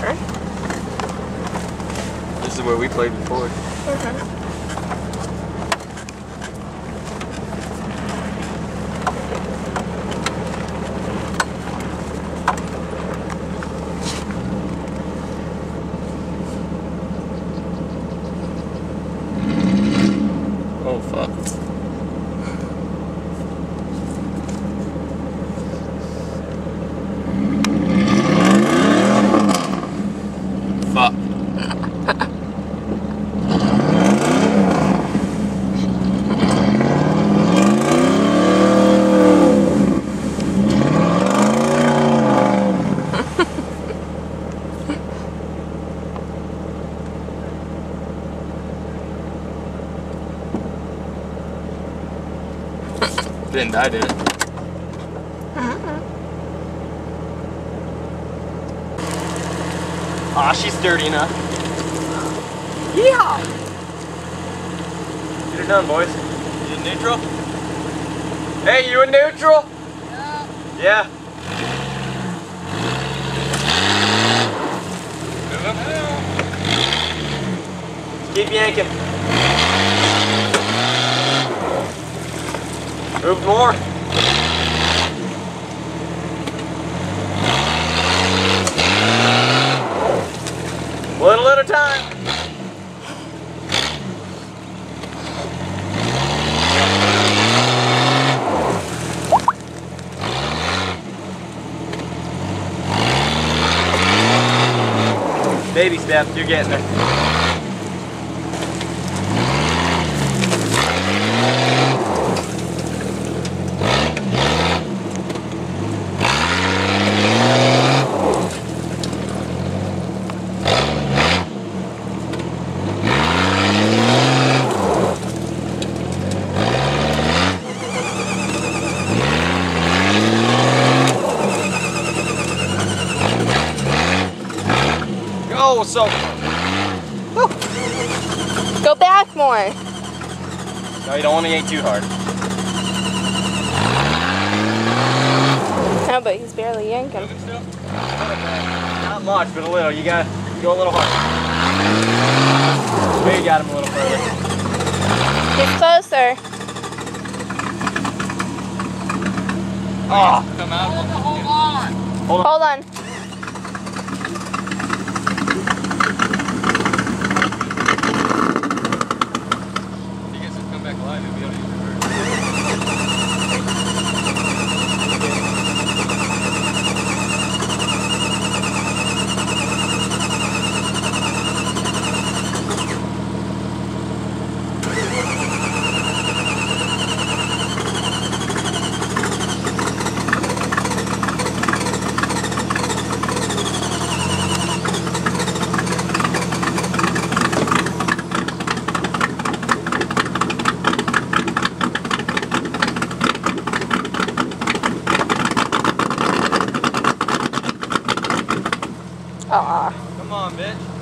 Sure. This is where we played before. Mhm. Oh. Fuck. Didn't die, did it? Aw, she's dirty enough. Yeah. Get her done, boys. You in neutral? Hey, you in neutral? Yeah. Yeah. Keep yanking. Move more. Little at a time. Baby steps, you're getting there. Oh, so Go back more. no, you don't want to yank too hard. No, but he's barely yanking. Not much, but a little. You got to go a little harder. There you got him a little further. Get closer. Oh, come out. Hold on. Hold on. Hold on. Aw. Come on, bitch.